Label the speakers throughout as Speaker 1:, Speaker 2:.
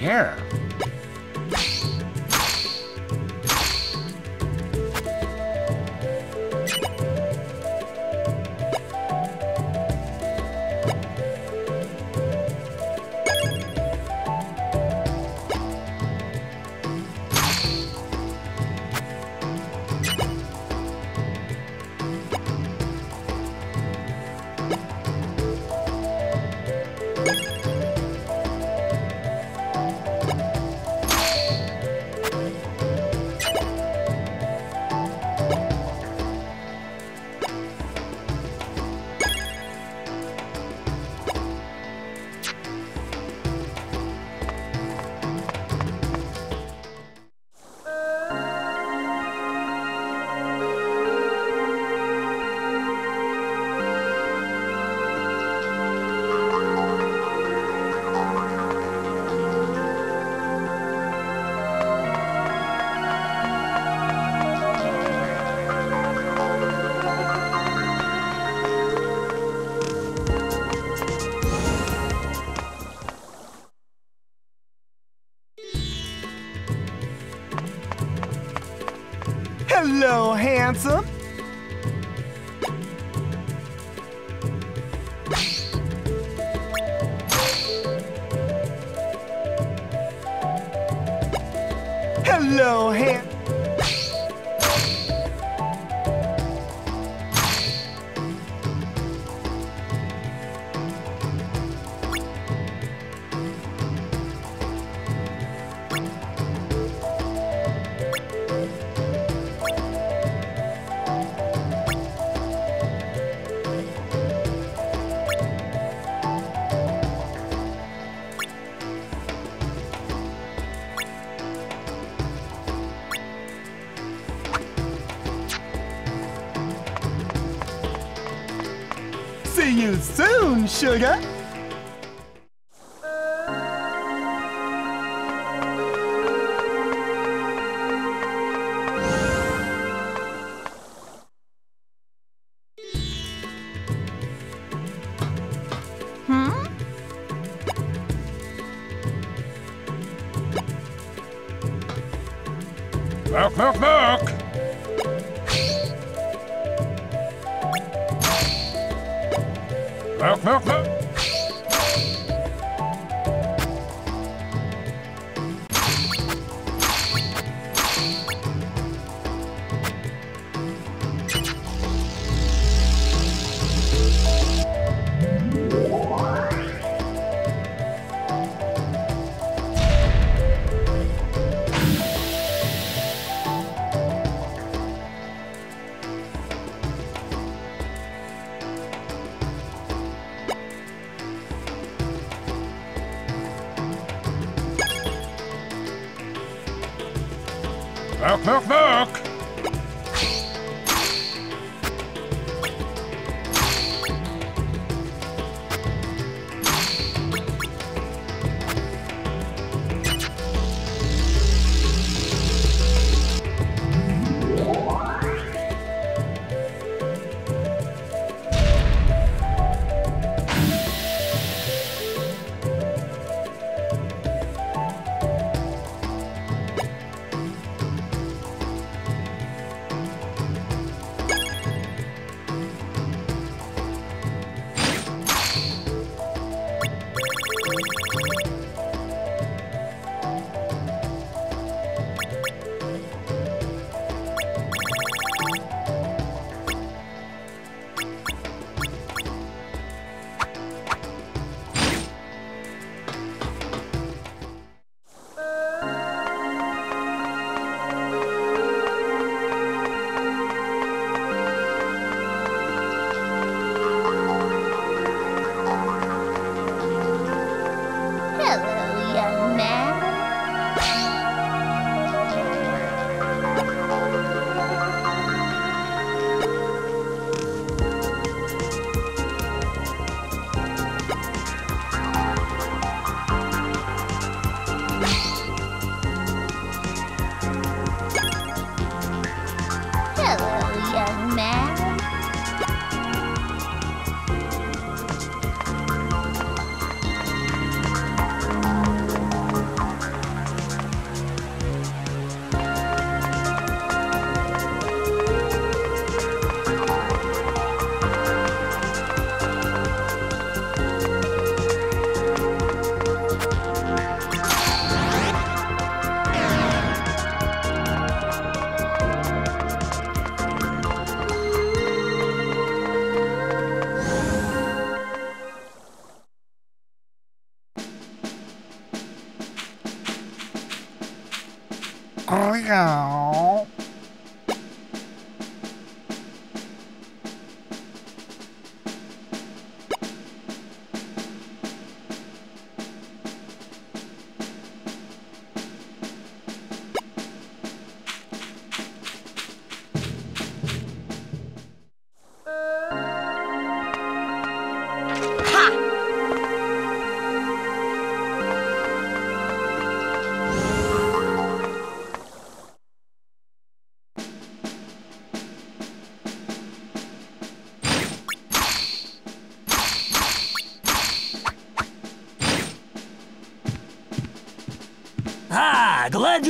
Speaker 1: Do we
Speaker 2: sugar.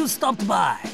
Speaker 2: Stopped by.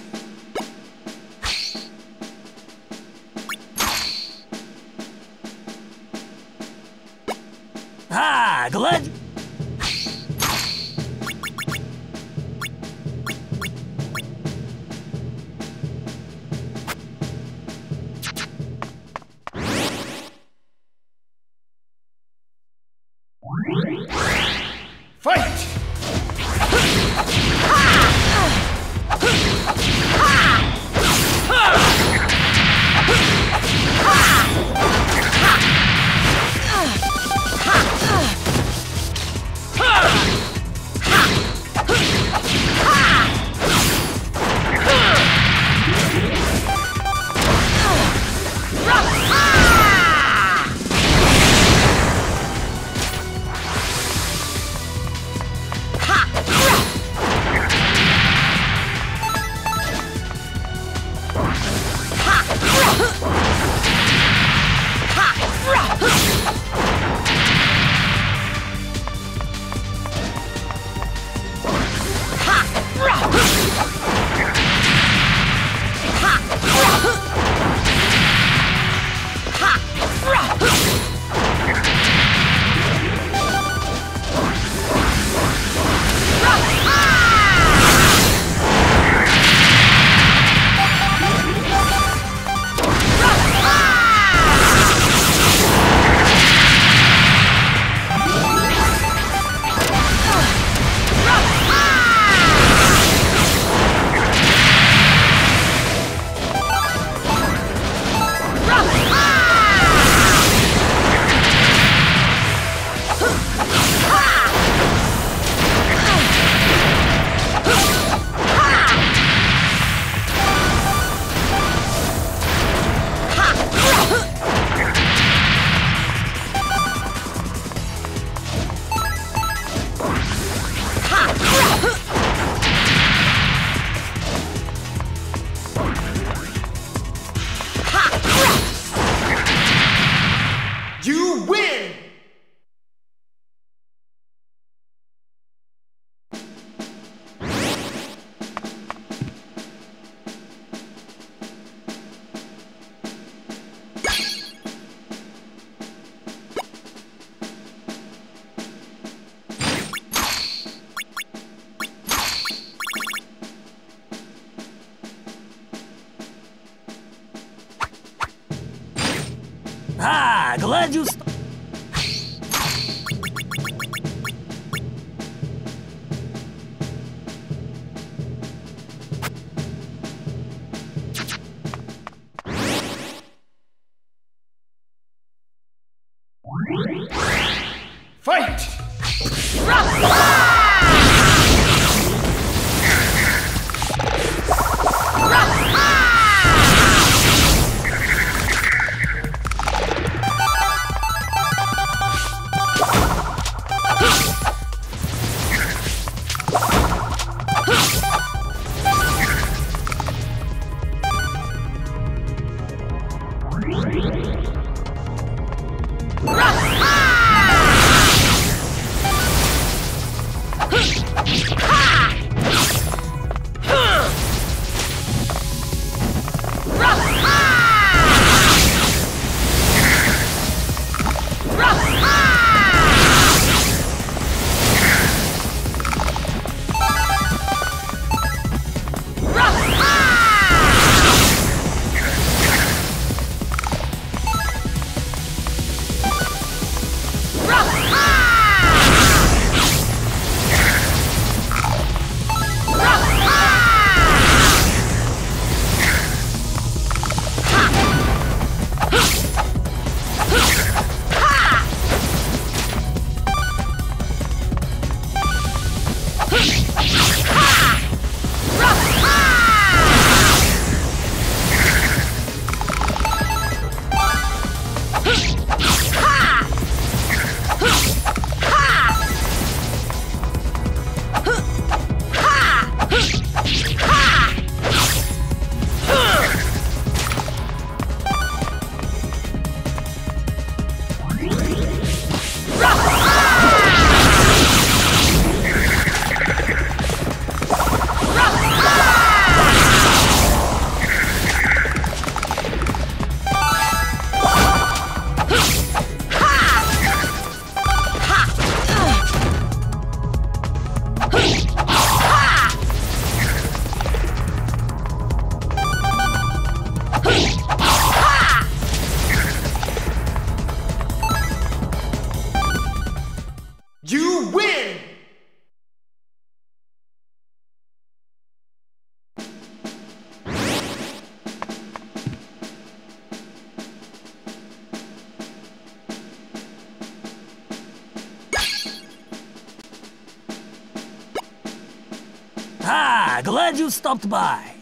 Speaker 3: You
Speaker 4: stopped by.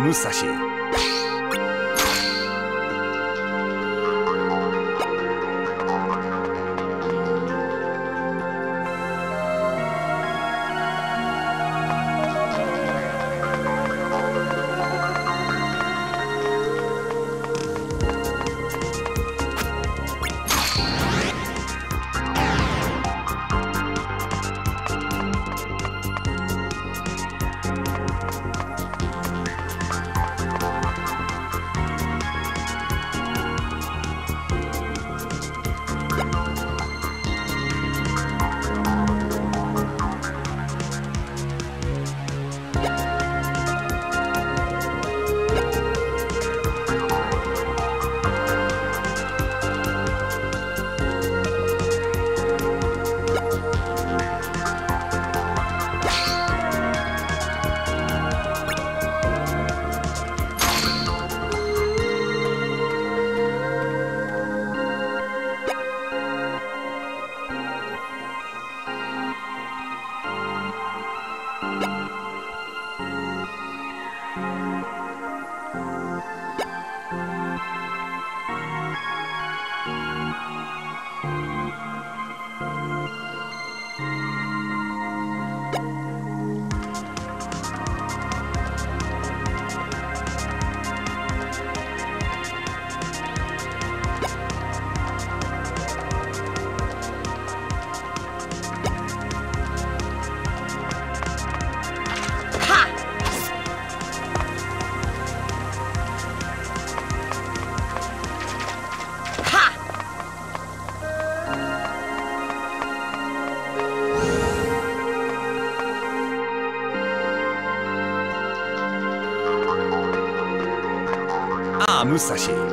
Speaker 5: 武蔵。
Speaker 6: 啥些？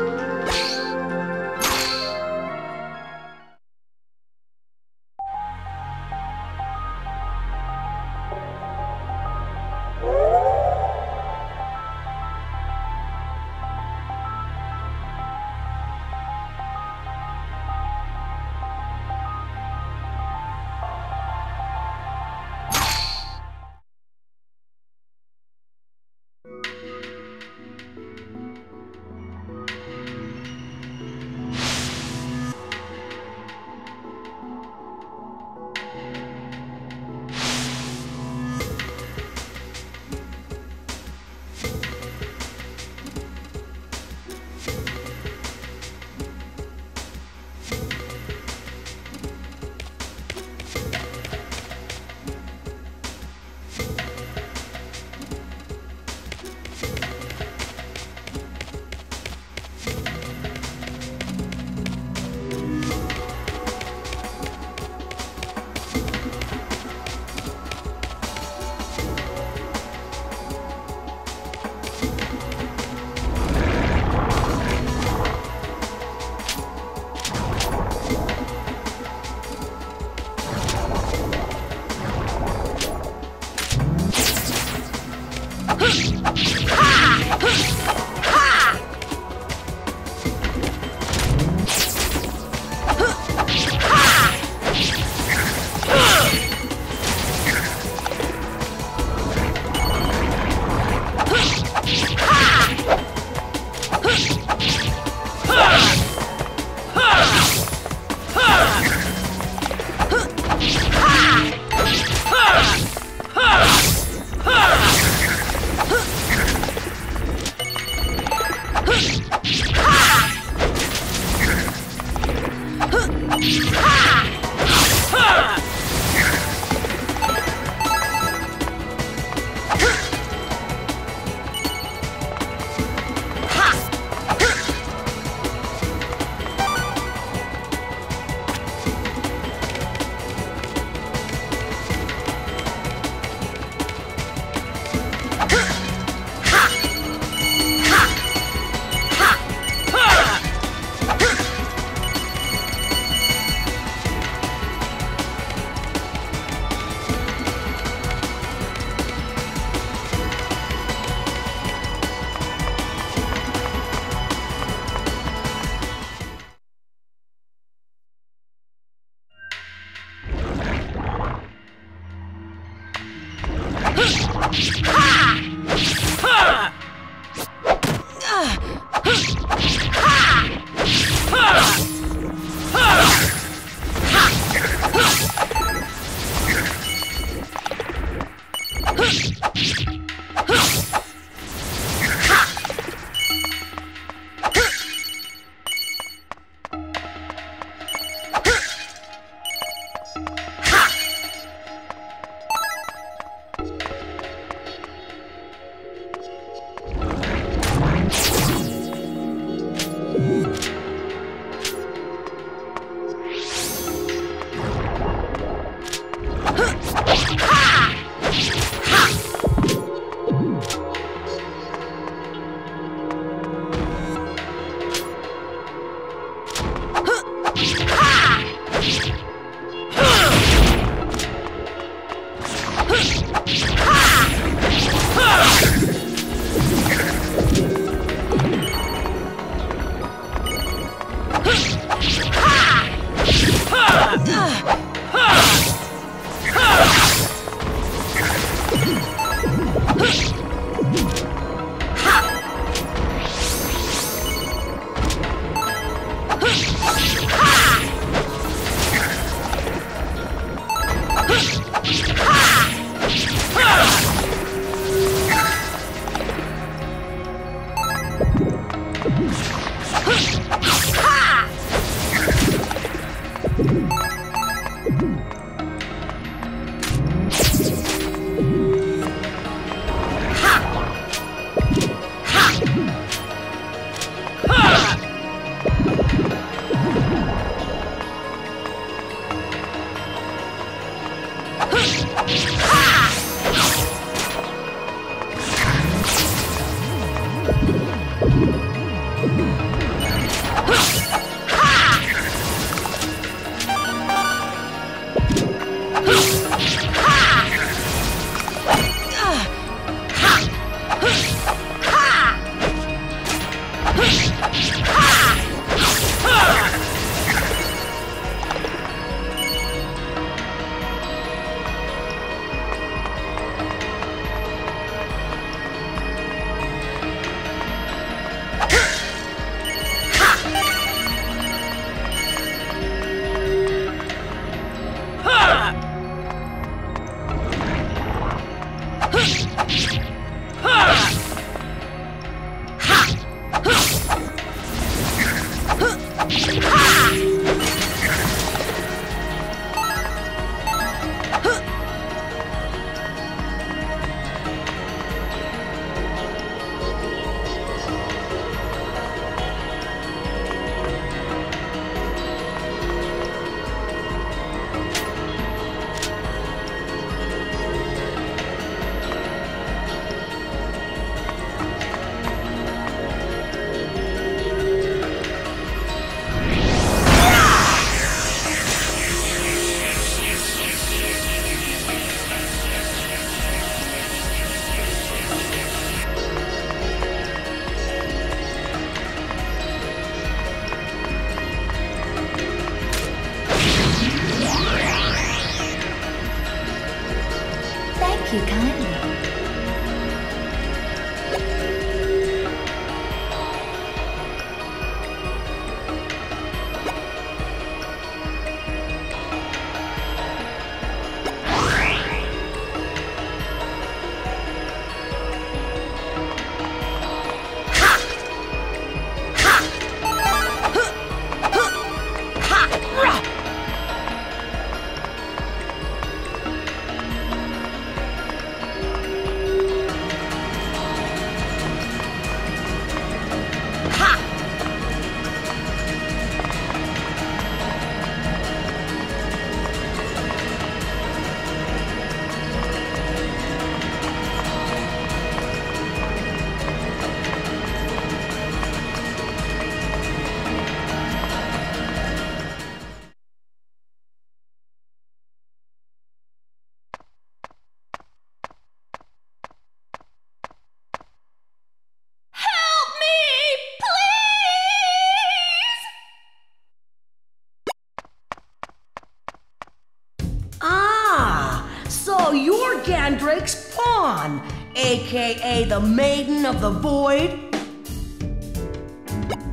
Speaker 6: Aka the Maiden of the Void?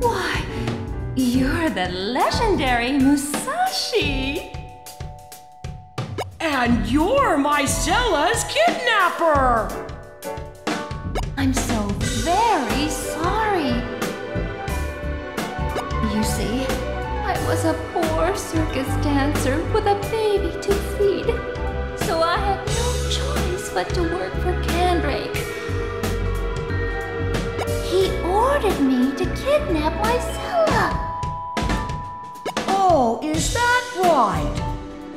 Speaker 4: Why, you're the legendary Musashi!
Speaker 6: And you're Mycella's kidnapper!
Speaker 4: I'm so very sorry. You see, I was a poor circus dancer with a baby to feed. So I had no choice but to work for Gandrake. Ordered me to kidnap Mycella.
Speaker 6: Oh, is that right?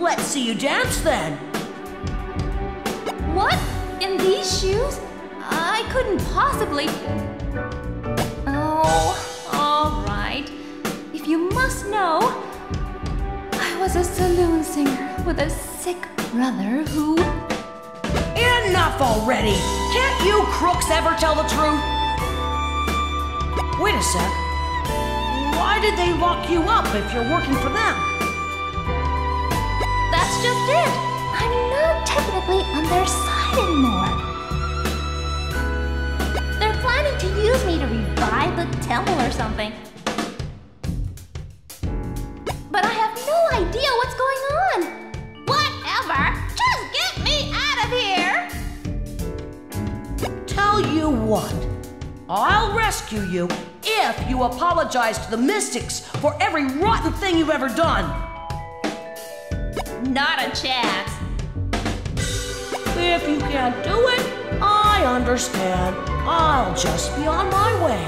Speaker 6: Let's see you dance then.
Speaker 4: What? In these shoes? I couldn't possibly. Oh, all right. If you must know, I was a saloon singer with a sick brother who.
Speaker 6: Enough already! Can't you crooks ever tell the truth? Wait a sec. Why did they lock you up if you're working for them?
Speaker 4: That's just it. I'm not technically on their side anymore. They're planning to use me to revive the temple or something. But I have no idea what's going on. Whatever. Just get me out of here.
Speaker 6: Tell you what. I'll rescue you you apologize to the Mystics for every rotten thing you've ever done.
Speaker 4: Not a chance.
Speaker 6: If you can't do it, I understand. I'll just be on my way.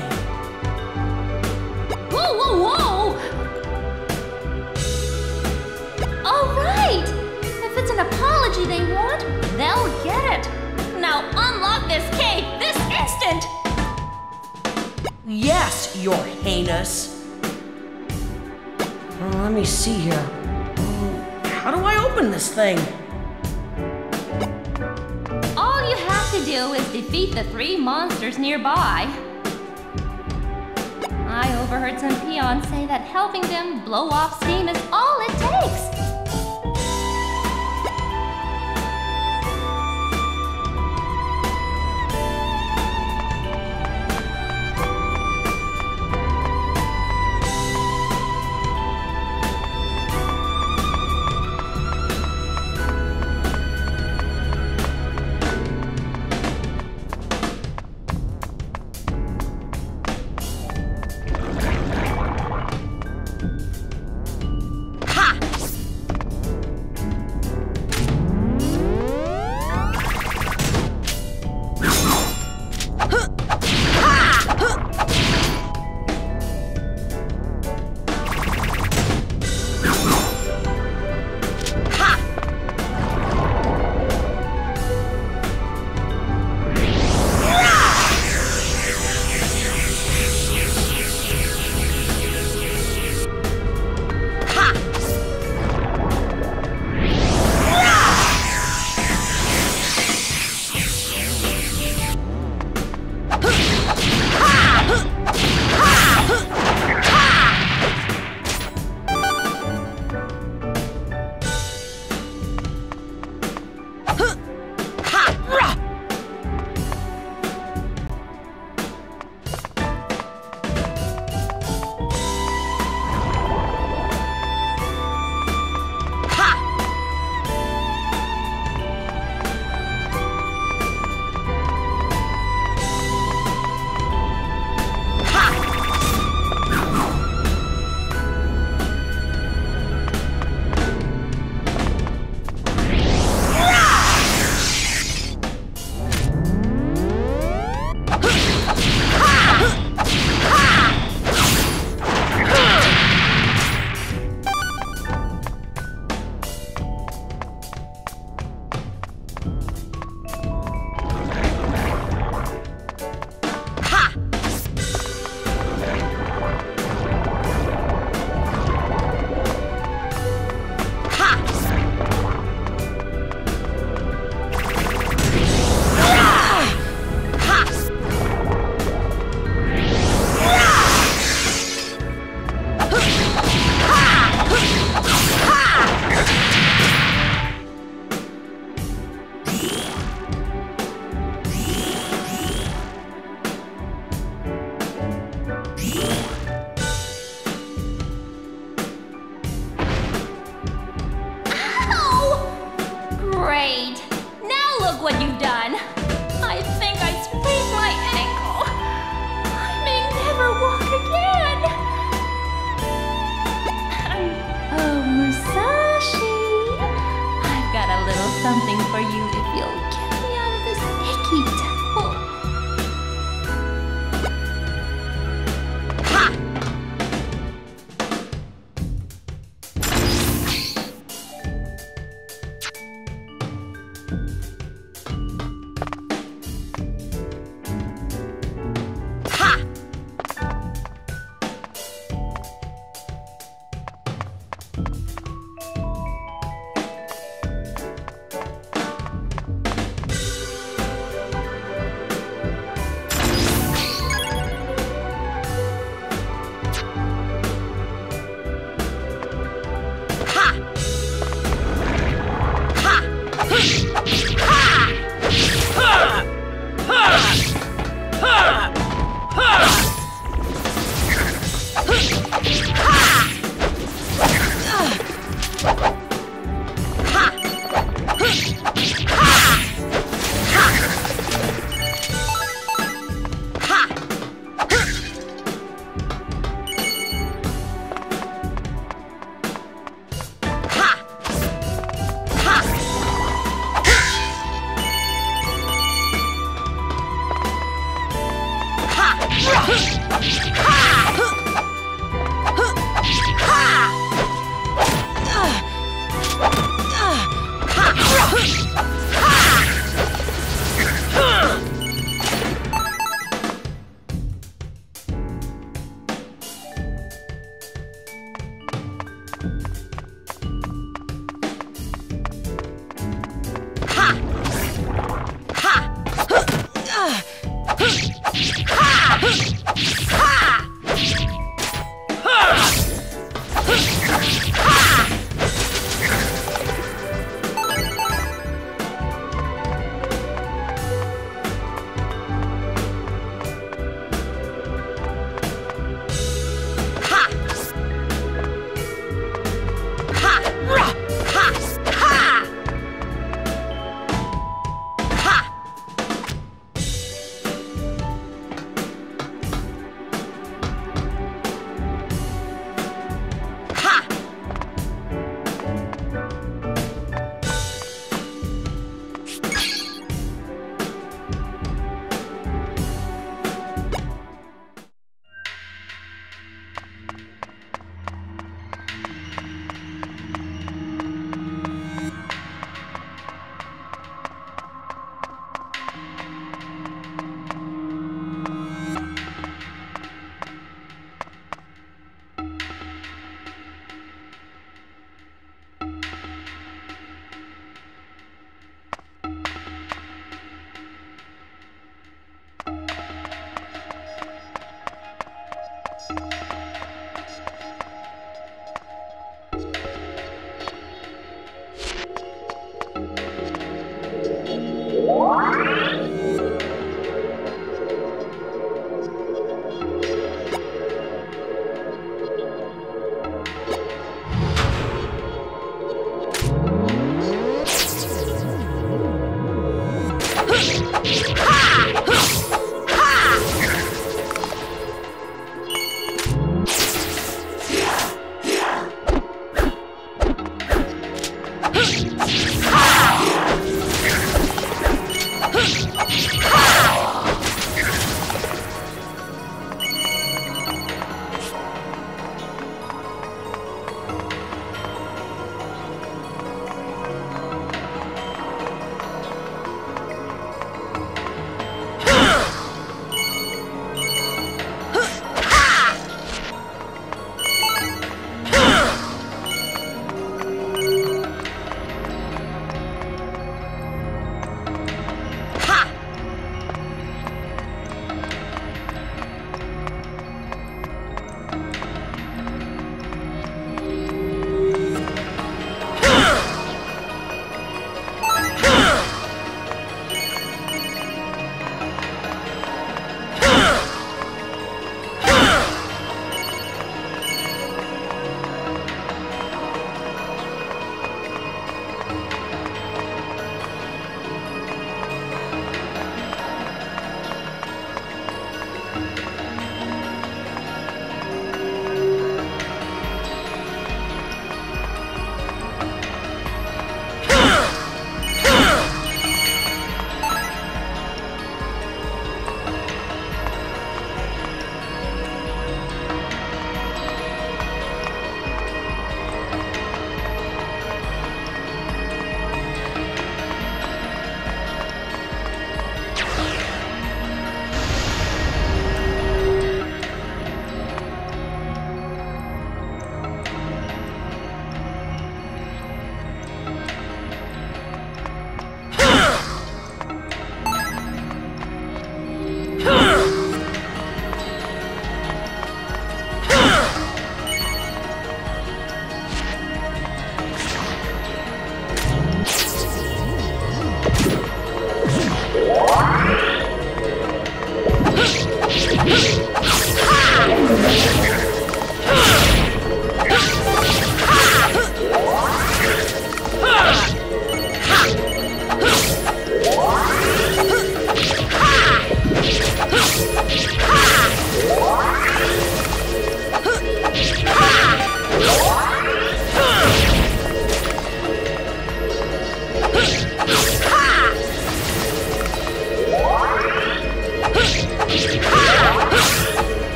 Speaker 4: Whoa, whoa, whoa! All right! If it's an apology they want, they'll get it. Now unlock this cave this instant!
Speaker 6: Yes, Your Highness. Uh, let me see here. How do I open this thing?
Speaker 4: All you have to do is defeat the three monsters nearby. I overheard some peons say that helping them blow off steam is all it takes.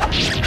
Speaker 4: あっ!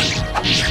Speaker 4: Sir.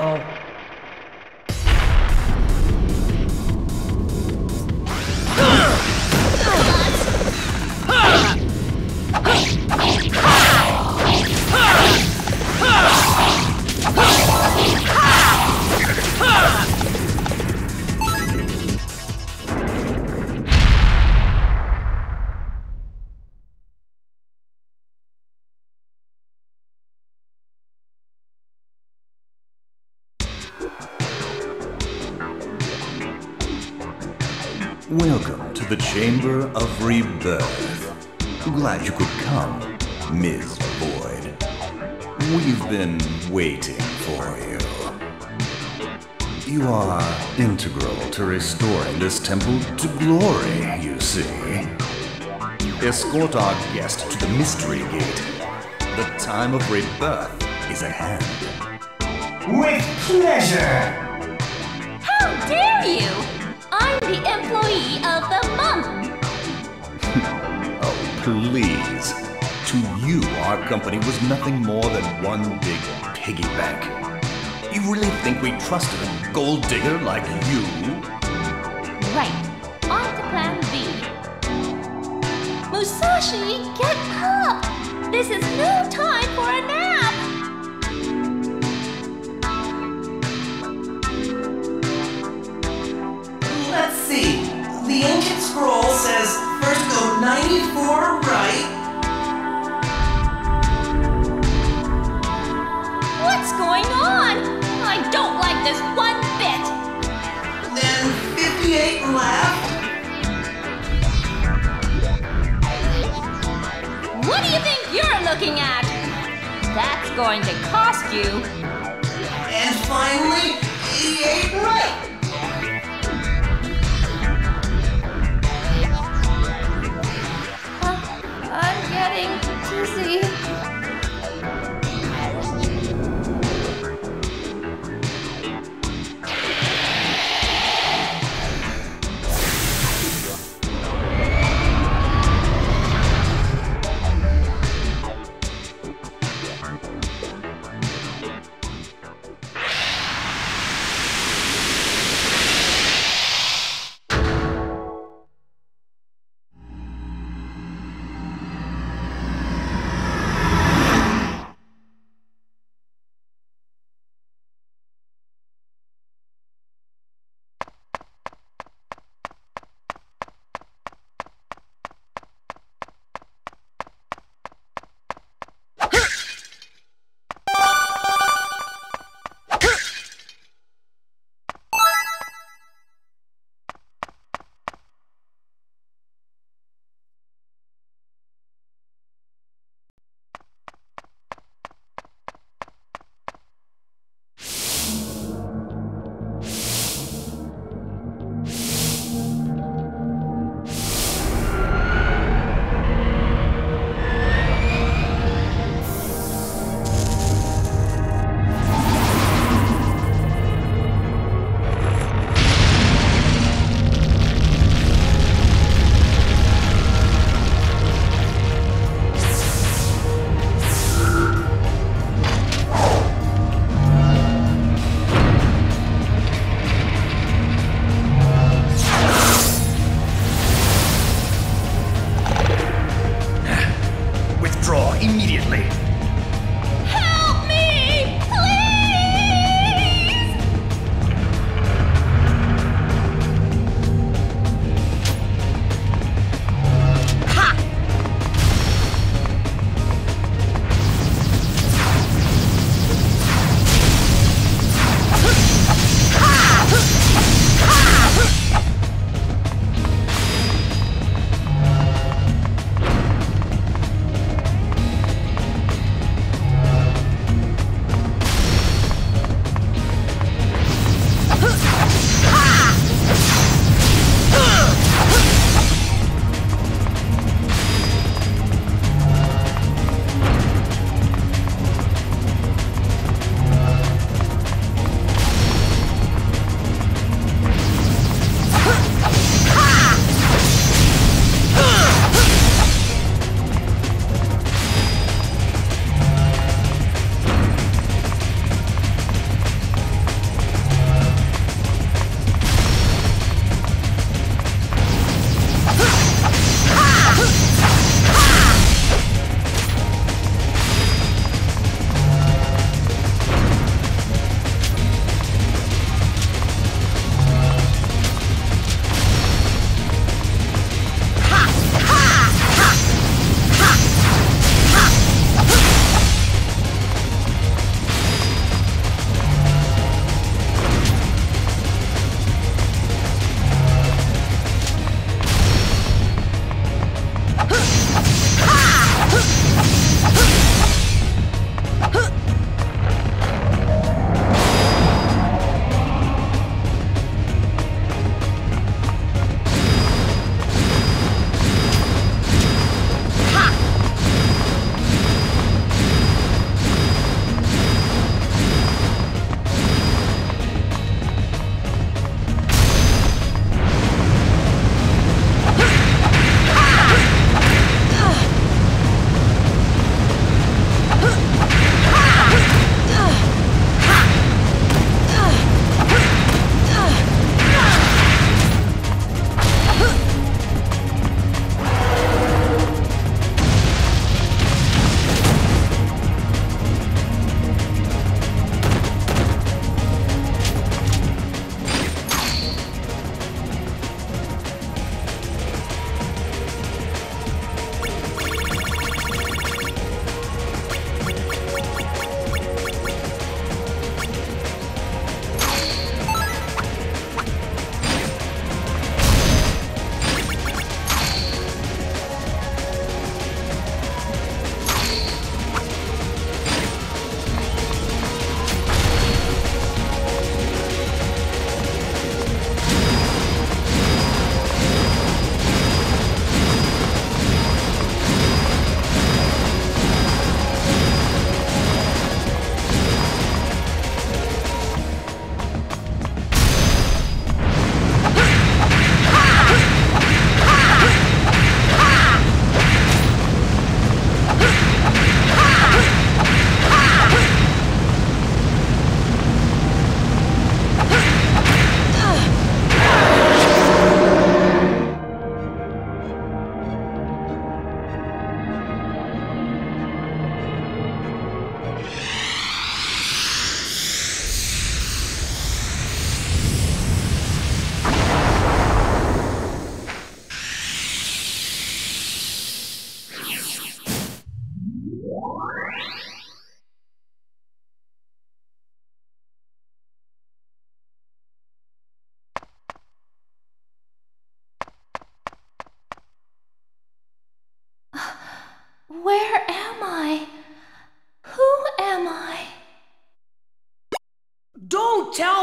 Speaker 6: Uh-oh.
Speaker 5: Chamber of Rebirth. Glad you could come, Ms. Boyd. We've been waiting for you. You are integral to restoring this temple to glory, you see. Escort our guest to the Mystery Gate. The time of rebirth is at hand.
Speaker 3: With pleasure.
Speaker 4: How dare you? I'm the employee of the month.
Speaker 5: Please. To you, our company was nothing more than one big piggy bank. You really think we trusted a gold digger like you?
Speaker 4: Right. On to plan B. Musashi, get up! This is no time for a nap!
Speaker 7: Let's see. The ancient scroll says first go 94 right,
Speaker 4: What's going on? I don't like this one bit!
Speaker 7: then 58 left,
Speaker 4: What do you think you're looking at? That's going to cost you.
Speaker 7: and finally 88 right.
Speaker 4: Getting dizzy.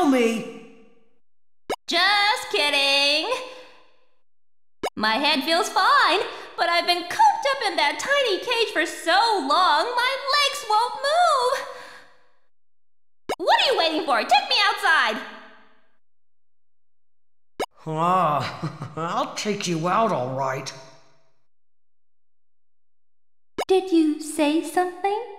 Speaker 4: me! Just kidding! My head feels fine, but I've been cooped up in that tiny cage for so long, my legs won't move! What are you waiting for? Take me outside!
Speaker 6: Ah, I'll take you out all right.
Speaker 4: Did you say something?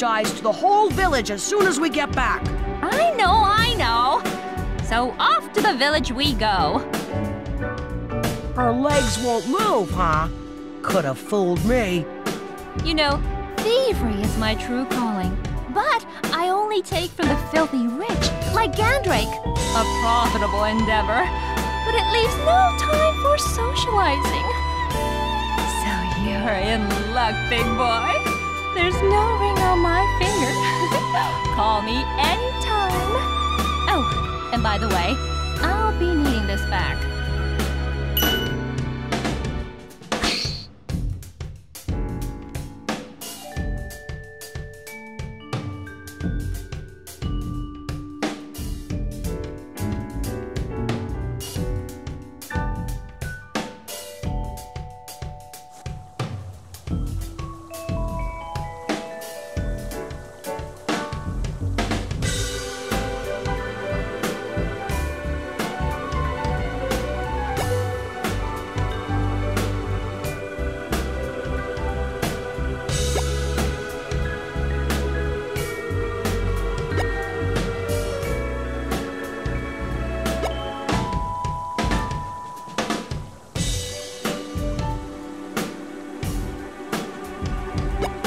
Speaker 6: Apologize to the whole village as soon as we get back.
Speaker 4: I know, I know. So off to the village we go.
Speaker 6: Her legs won't move, huh? Could have fooled me.
Speaker 4: You know, thievery is my true calling. But I only take from the filthy rich, like Gandrake. A profitable endeavor. But it leaves no time for socializing. So you're in luck, big boy. There's no ring on my finger. Call me anytime. Oh, and by the way, I'll be needing this back. Bye.